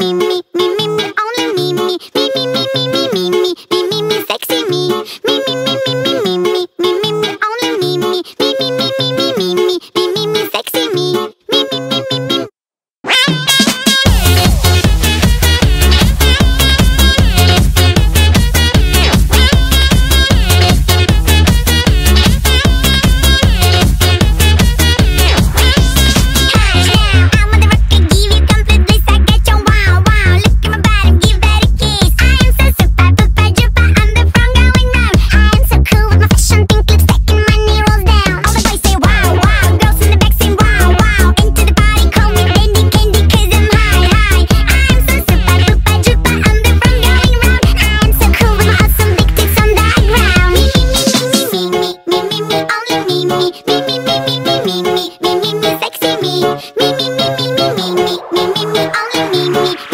me, me, me, me, only me, me.